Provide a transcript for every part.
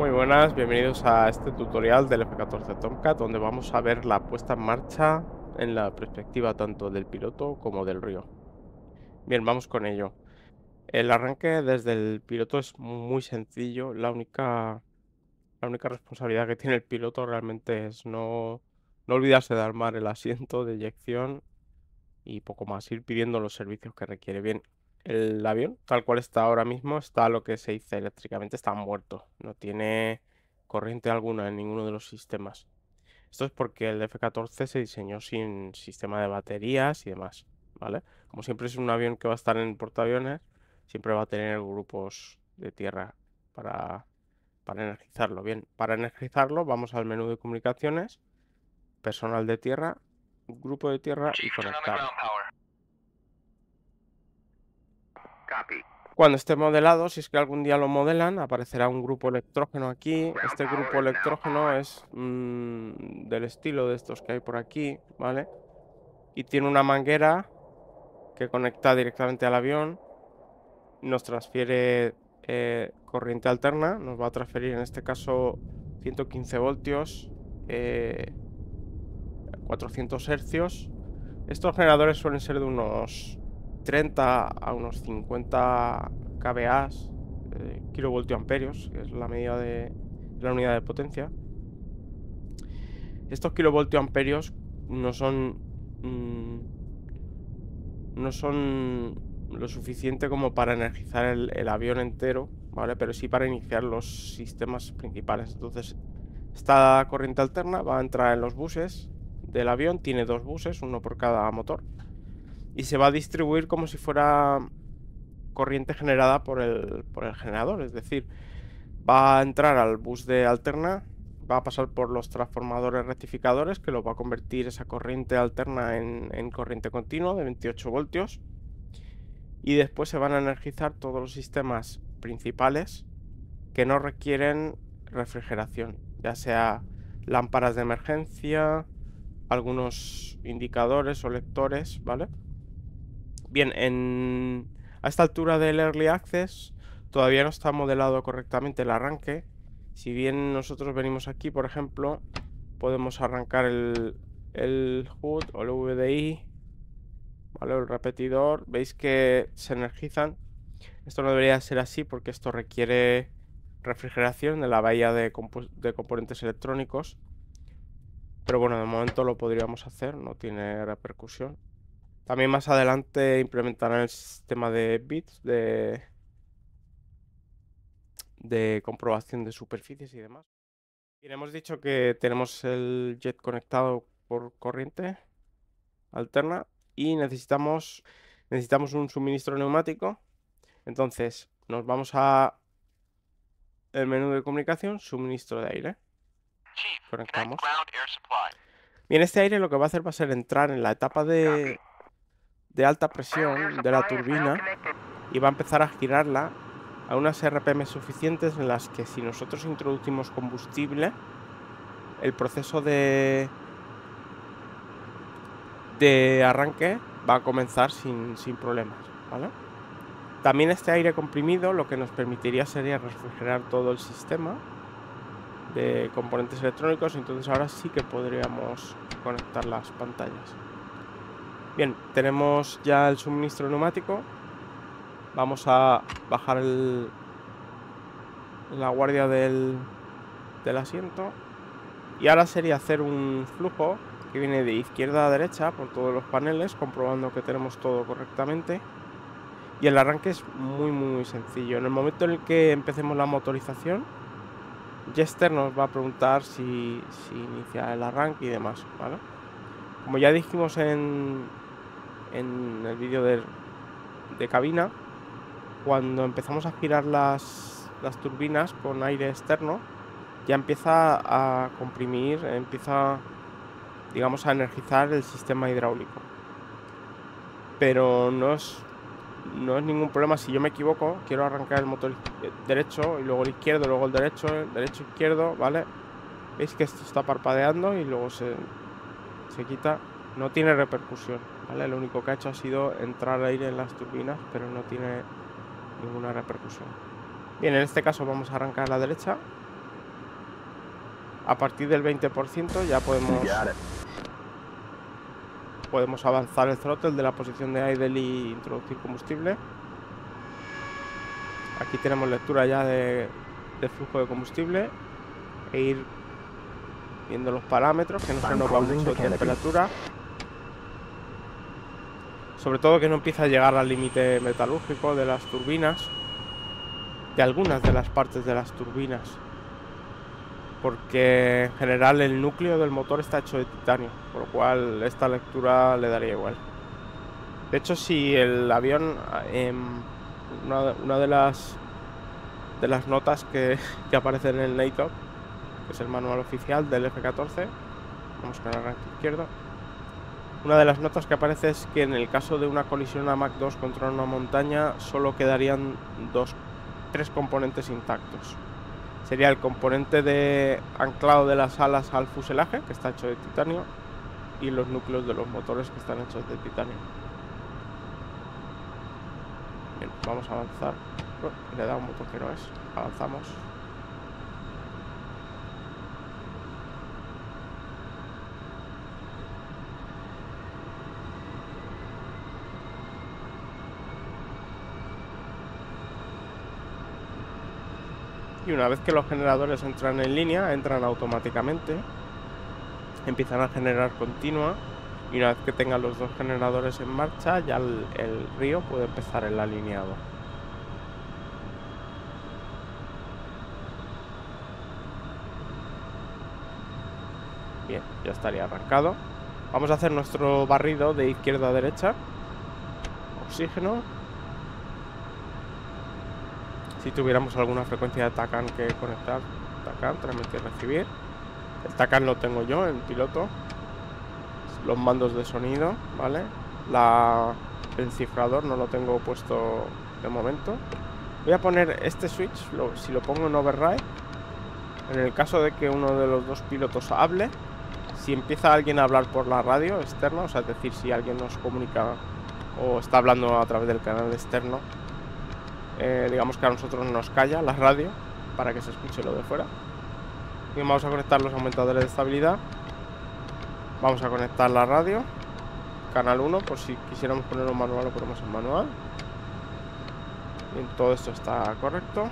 Muy buenas, bienvenidos a este tutorial del F-14 Tomcat donde vamos a ver la puesta en marcha en la perspectiva tanto del piloto como del río. Bien, vamos con ello. El arranque desde el piloto es muy sencillo, la única, la única responsabilidad que tiene el piloto realmente es no, no olvidarse de armar el asiento de eyección y poco más, ir pidiendo los servicios que requiere. Bien, el avión, tal cual está ahora mismo, está lo que se dice eléctricamente, está muerto. No tiene corriente alguna en ninguno de los sistemas. Esto es porque el F-14 se diseñó sin sistema de baterías y demás, ¿vale? Como siempre es un avión que va a estar en portaaviones, siempre va a tener grupos de tierra para, para energizarlo. Bien, para energizarlo vamos al menú de comunicaciones, personal de tierra, grupo de tierra y conectar. Cuando esté modelado, si es que algún día lo modelan, aparecerá un grupo electrógeno aquí. Este grupo electrógeno es mm, del estilo de estos que hay por aquí, ¿vale? Y tiene una manguera que conecta directamente al avión. Nos transfiere eh, corriente alterna. Nos va a transferir en este caso 115 voltios, 400 eh, hercios. Estos generadores suelen ser de unos 30 a unos 50 kVA, eh, kilovoltio amperios, que es la medida de la unidad de potencia. Estos kilovoltio amperios no son mm, no son lo suficiente como para energizar el, el, avión entero, ¿vale? Pero sí para iniciar los sistemas principales. Entonces, esta corriente alterna va a entrar en los buses del avión, tiene dos buses, uno por cada motor y se va a distribuir como si fuera corriente generada por el, por el generador. Es decir, va a entrar al bus de alterna, va a pasar por los transformadores rectificadores que lo va a convertir esa corriente alterna en, en corriente continua de 28 voltios. Y después se van a energizar todos los sistemas principales que no requieren refrigeración, ya sea lámparas de emergencia, algunos indicadores o lectores, ¿vale? Bien, en... a esta altura del Early Access todavía no está modelado correctamente el arranque. Si bien nosotros venimos aquí, por ejemplo, podemos arrancar el, el HUD o el VDI, ¿vale? el repetidor. Veis que se energizan. Esto no debería ser así porque esto requiere refrigeración de la bahía de componentes electrónicos. Pero bueno, de momento lo podríamos hacer, no tiene repercusión. También más adelante implementarán el sistema de bits de, de comprobación de superficies y demás. Bien, hemos dicho que tenemos el jet conectado por corriente alterna y necesitamos, necesitamos un suministro neumático. Entonces nos vamos a el menú de comunicación, suministro de aire. Conectamos. Bien, este aire lo que va a hacer va a ser entrar en la etapa de, de alta presión de la turbina y va a empezar a girarla a unas RPM suficientes en las que si nosotros introducimos combustible, el proceso de, de arranque va a comenzar sin, sin problemas. También este aire comprimido lo que nos permitiría sería refrigerar todo el sistema de componentes electrónicos, entonces ahora sí que podríamos conectar las pantallas. Bien, tenemos ya el suministro neumático. Vamos a bajar el, la guardia del, del asiento. Y ahora sería hacer un flujo que viene de izquierda a derecha por todos los paneles, comprobando que tenemos todo correctamente. Y el arranque es muy, muy sencillo. En el momento en el que empecemos la motorización, Jester nos va a preguntar si, si inicia el arranque y demás. Como ya dijimos en, en el vídeo de, de, cabina, cuando empezamos a girar las, las turbinas con aire externo, ya empieza a comprimir, empieza, digamos, a energizar el sistema hidráulico. Pero no es, no es ningún problema si yo me equivoco, quiero arrancar el motor derecho y luego el izquierdo, luego el derecho, el derecho izquierdo, ¿vale? Veis que esto está parpadeando y luego se, se quita, no tiene repercusión. Lo único que ha hecho ha sido entrar aire en las turbinas, pero no tiene ninguna repercusión. Bien, en este caso vamos a arrancar a la derecha. a partir del 20% ya podemos podemos avanzar el throttle de la posición de idle y introducir combustible. Aquí tenemos lectura ya de, flujo de combustible e ir viendo los parámetros, que no se nos va mucho de temperatura. Sobre todo que no empieza a llegar al límite metalúrgico de las turbinas, de algunas de las partes de las turbinas porque en general el núcleo del motor está hecho de titanio, por lo cual esta lectura le daría igual. De hecho, si el avión, em, una, de las de las notas que, que aparece en el NATO, que es el manual oficial del F-14, vamos con el arranque izquierdo, una de las notas que aparece es que en el caso de una colisión a Mach 2 contra una montaña solo quedarían dos, tres componentes intactos sería el componente de anclado de las alas al fuselaje, que está hecho de titanio, y los núcleos de los motores que están hechos de titanio. Bien, vamos a avanzar. Oh, le da un botón que no es. Avanzamos. Y una vez que los generadores entran en línea, entran automáticamente, empiezan a generar continua y una vez que tengan los dos generadores en marcha, ya el, río puede empezar el alineado. Bien, ya estaría arrancado. Vamos a hacer nuestro barrido de izquierda a derecha. Oxígeno. Si tuviéramos alguna frecuencia de TACAN que conectar, TACAN, transmitir, recibir. El TACAN lo tengo yo en piloto. Los mandos de sonido, ¿vale? El cifrador no lo tengo puesto de momento. Voy a poner este switch, si lo pongo en override, en el caso de que uno de los dos pilotos hable, si empieza alguien a hablar por la radio externa, o sea, es decir, si alguien nos comunica o está hablando a través del canal externo, eh, digamos que a nosotros nos calla la radio para que se escuche lo de fuera. Y vamos a conectar los aumentadores de estabilidad. Vamos a conectar la radio. Canal 1, por si quisiéramos poner un manual, lo ponemos en manual. Bien, todo esto está correcto.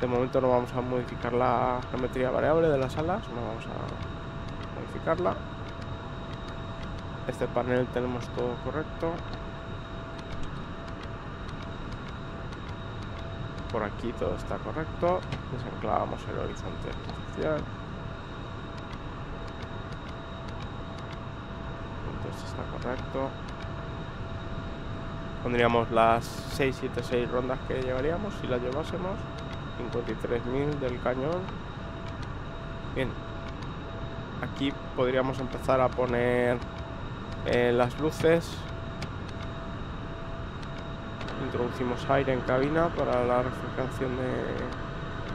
De momento no vamos a modificar la geometría variable de las alas, no vamos a modificarla. Este panel tenemos todo correcto. Por aquí todo está correcto. Desanclavamos el horizonte artificial. Entonces está correcto. Pondríamos las 676 rondas que llevaríamos si las llevásemos. 53.000 del cañón. Bien. Aquí podríamos empezar a poner eh, las luces introducimos aire en cabina para la refrigeración de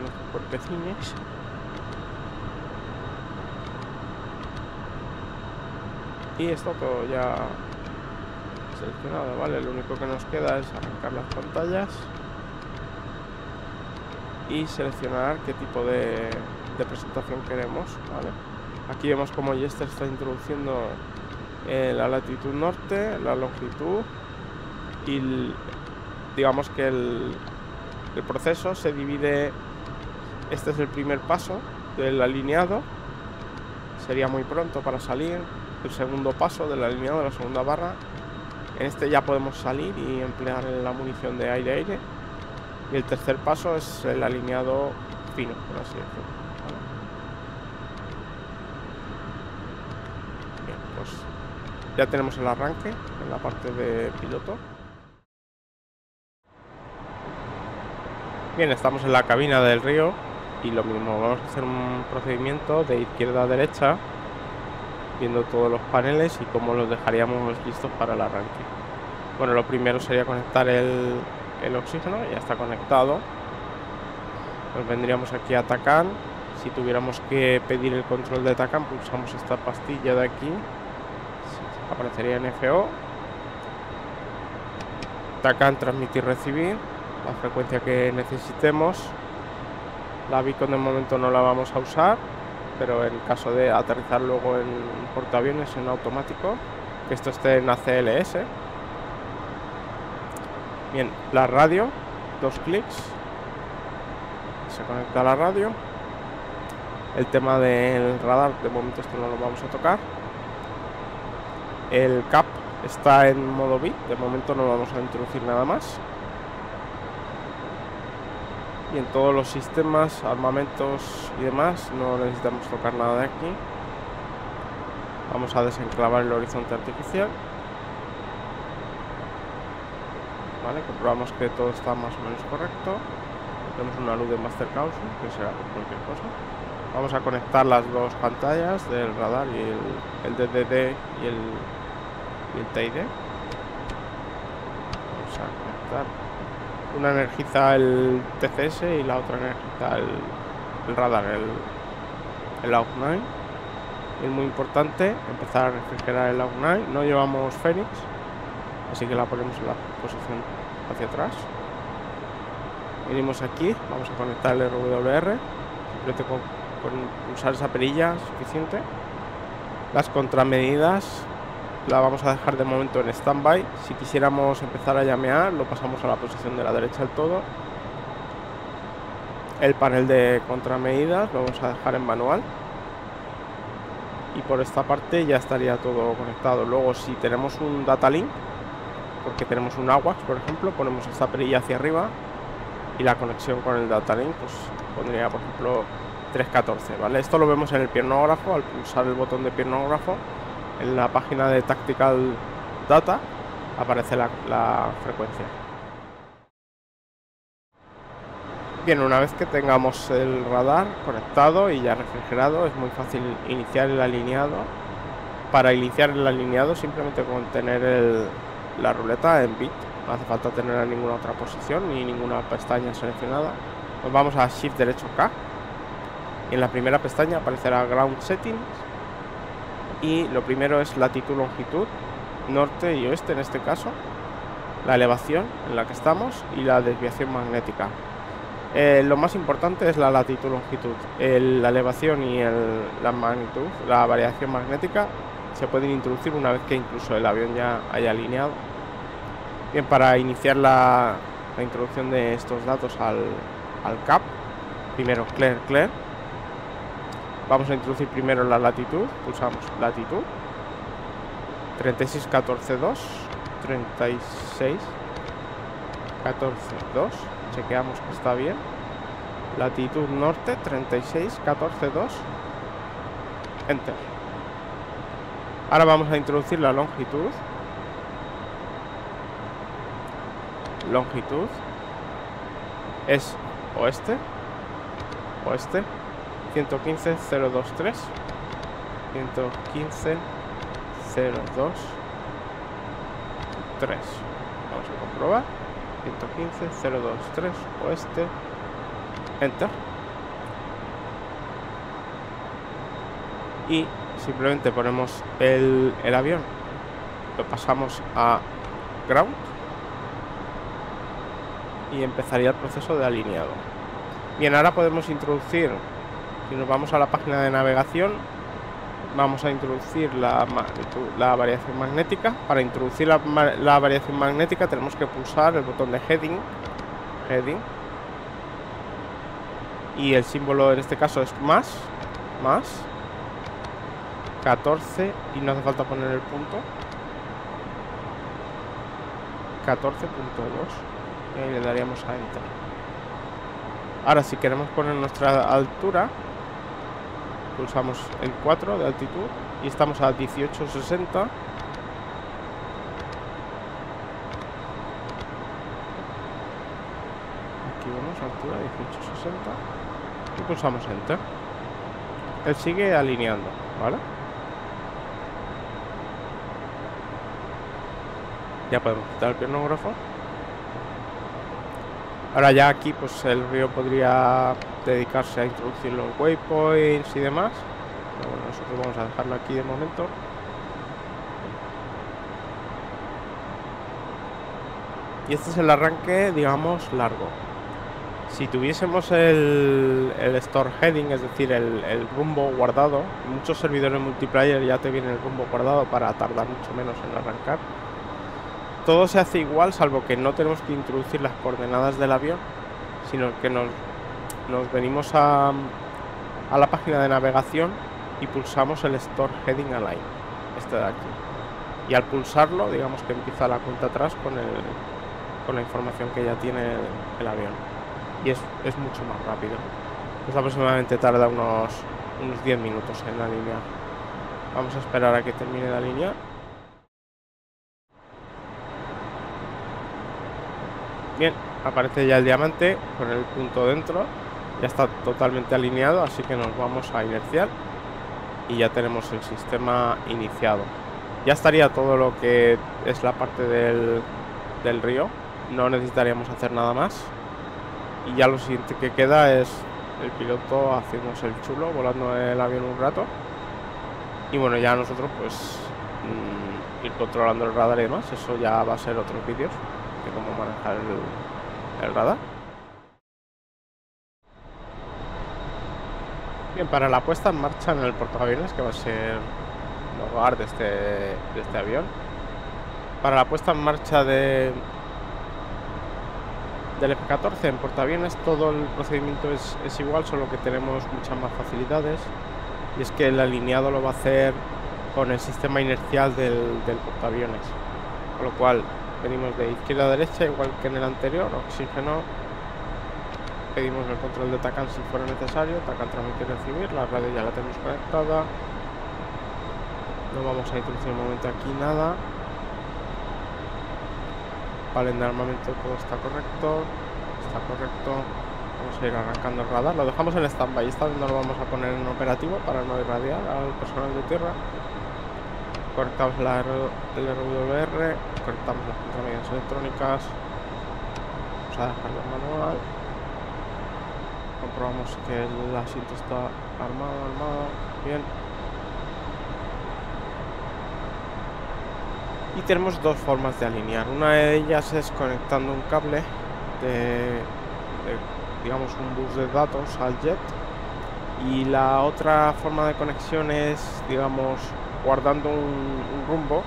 nuestros cuerpecines. Y está todo ya seleccionado vale lo único que nos queda es arrancar las pantallas y seleccionar qué tipo de, presentación queremos vale aquí vemos como Jester está introduciendo eh, la latitud norte la longitud y digamos que el, proceso se divide, este es el primer paso del alineado, sería muy pronto para salir, el segundo paso del alineado de la segunda barra, en este ya podemos salir y emplear la munición de aire-aire, y el tercer paso es el alineado fino, por así decirlo. Pues ya tenemos el arranque en la parte de piloto. Bien, estamos en la cabina del río y lo mismo, vamos a hacer un procedimiento de izquierda a derecha, viendo todos los paneles y cómo los dejaríamos listos para el arranque. Bueno, lo primero sería conectar el, oxígeno, ya está conectado. Nos vendríamos aquí a TACAN. Si tuviéramos que pedir el control de TACAN, pulsamos esta pastilla de aquí. Aparecería en FO. TACAN transmitir recibir la frecuencia que necesitemos La beacon de momento no la vamos a usar, pero en caso de aterrizar luego en portaaviones en automático, que esto esté en ACLS. Bien, la radio, dos clics, se conecta a la radio. El tema del radar, de momento esto no lo vamos a tocar. El CAP está en modo bit, de momento no vamos a introducir nada más. Y en todos los sistemas, armamentos y demás, no necesitamos tocar nada de aquí. Vamos a desenclavar el horizonte artificial. Vale, comprobamos que todo está más o menos correcto. Tenemos una luz de Master Console, que será cualquier cosa. Vamos a conectar las dos pantallas del radar y el, el DDD y el, y el TID. Vamos a conectar. Una energiza el TCS y la otra energiza el, radar, el, el AUG9. Es muy importante empezar a refrigerar el AUG9. No llevamos Phoenix, así que la ponemos en la posición hacia atrás venimos aquí vamos a conectar el RWR simplemente con, con usar esa perilla suficiente las contramedidas la vamos a dejar de momento en standby. Si quisiéramos empezar a llamear lo pasamos a la posición de la derecha del todo. El panel de contramedidas lo vamos a dejar en manual. Y por esta parte ya estaría todo conectado. Luego si tenemos un data link porque tenemos un AWACS por ejemplo ponemos esta perilla hacia arriba y la conexión con el data link pues pondría por ejemplo 314 vale esto lo vemos en el piernógrafo. Al pulsar el botón de piernógrafo en la página de tactical data aparece la, frecuencia. Bien una vez que tengamos el radar conectado y ya refrigerado es muy fácil iniciar el alineado. Para iniciar el alineado simplemente con tener la ruleta en bit. No hace falta tener ninguna otra posición ni ninguna pestaña seleccionada. Nos vamos a shift derecho K. Y en la primera pestaña aparecerá ground settings y lo primero es latitud longitud norte y oeste en este caso la elevación en la que estamos y la desviación magnética. Eh, lo más importante es la latitud longitud. La elevación y la magnitud la variación magnética se pueden introducir una vez que incluso el avión ya haya alineado. Bien, para iniciar la, introducción de estos datos al, CAP, primero clear, clear. Vamos a introducir primero la latitud, pulsamos latitud, 36, 14, 2, 36, 14, 2, chequeamos que está bien. Latitud norte, 36, 14, 2, enter. Ahora vamos a introducir la longitud, longitud es oeste, oeste, 115, 023, 115, 02, 3. Vamos a comprobar. 115, 023, oeste, enter. Y simplemente ponemos el, el avión, lo pasamos a ground y empezaría el proceso de alineado. Bien, ahora podemos introducir, si nos vamos a la página de navegación, vamos a introducir la, variación magnética. Para introducir la, la, variación magnética tenemos que pulsar el botón de heading, heading, y el símbolo en este caso es más, más, 14, y no hace falta poner el punto, 14.2 y ahí le daríamos a enter. Ahora si queremos poner nuestra altura pulsamos el 4 de altitud y estamos a 1860 aquí vemos altura 1860 y pulsamos enter. Él sigue alineando vale ya podemos quitar el piernógrafo Ahora ya aquí pues el río podría dedicarse a introducir los waypoints y demás. Bueno, nosotros vamos a dejarlo aquí de momento. Y este es el arranque, digamos, largo. Si tuviésemos el, el store heading, es decir, el, el, rumbo guardado, muchos servidores multiplayer ya te viene el rumbo guardado para tardar mucho menos en arrancar. Todo se hace igual, salvo que no tenemos que introducir las coordenadas del avión, sino que nos, nos venimos a, la página de navegación y pulsamos el Store Heading Align, este de aquí. Y al pulsarlo, digamos que empieza la cuenta atrás con, la información que ya tiene el avión y es, es mucho más rápido. Pues aproximadamente tarda unos, unos 10 minutos en la línea. Vamos a esperar a que termine la línea. Bien, aparece ya el diamante con el punto dentro. Ya está totalmente alineado, así que nos vamos a inercial. Y ya tenemos el sistema iniciado. Ya estaría todo lo que es la parte del, del río. No necesitaríamos hacer nada más y ya lo siguiente que queda es el piloto haciéndose el chulo, volando el avión un rato. Y bueno, ya nosotros pues mm, ir controlando el radar y demás. Eso ya va a ser otros vídeos de cómo manejar el, el radar. Bien, para la puesta en marcha en el portaaviones, que va a ser el hogar de este, de este avión. Para la puesta en marcha de, del F-14 en portaaviones todo el procedimiento es, es, igual, solo que tenemos muchas más facilidades y es que el alineado lo va a hacer con el sistema inercial del, del portaaviones con lo cual venimos de izquierda a derecha igual que en el anterior, oxígeno pedimos el control de TACAN si fuera necesario, TACAN transmitir recibir, la radio ya la tenemos conectada no vamos a introducir el momento aquí nada Vale, de armamento todo está correcto. Está correcto. Vamos a ir arrancando el radar. Lo dejamos en stand-by. Esta no lo vamos a poner en operativo para no irradiar al personal de tierra. Conectamos la el RWR. Conectamos las contramedidas electrónicas. Vamos a dejarlo en manual. Comprobamos que el asiento está armado, armado. Bien. y tenemos dos formas de alinear una de ellas es conectando un cable de, digamos un bus de datos al jet y la otra forma de conexión es digamos guardando un, rumbo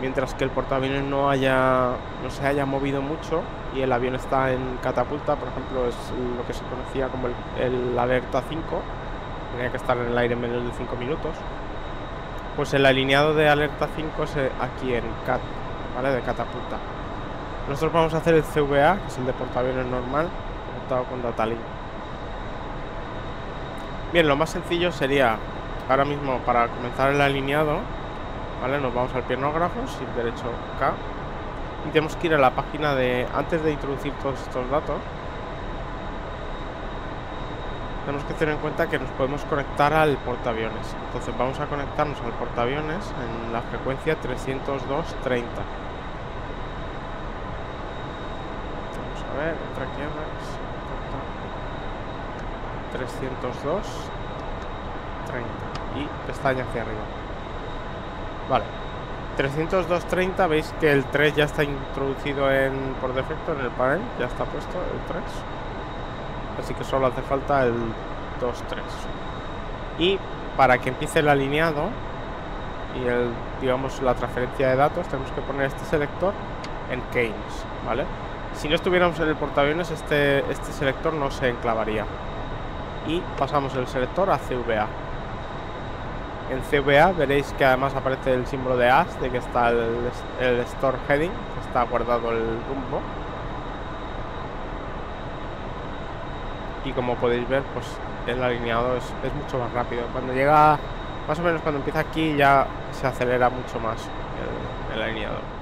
mientras que el portaaviones no haya no se haya movido mucho y el avión está en catapulta por ejemplo es lo que se conocía como el, el alerta 5 tenía que estar en el aire menos de 5 minutos pues el alineado de alerta 5 es aquí en CAT, ¿vale? De catapulta. Nosotros vamos a hacer el CVA, que es el de portaaviones normal, conectado con Datalink. Bien, lo más sencillo sería, ahora mismo para comenzar el alineado, ¿vale? Nos vamos al piernógrafo, ir derecho K. Y tenemos que ir a la página de, antes de introducir todos estos datos, tenemos que tener en cuenta que nos podemos conectar al portaaviones. Entonces vamos a conectarnos al portaaviones en la frecuencia 302.30. Vamos a ver, entra aquí 302.30 y pestaña hacia arriba. Vale. 302.30, veis que el 3 ya está introducido en, por defecto en el panel, ya está puesto el 3 así que solo hace falta el 2-3 y para que empiece el alineado y el, digamos la transferencia de datos tenemos que poner este selector en Keynes vale si no estuviéramos en el portaaviones este, este selector no se enclavaría. Y pasamos el selector a CVA en CVA veréis que además aparece el símbolo de AS de que está el, el store heading que está guardado el rumbo y como podéis ver pues el alineado es, mucho más rápido. Cuando llega más o menos cuando empieza aquí ya se acelera mucho más el alineador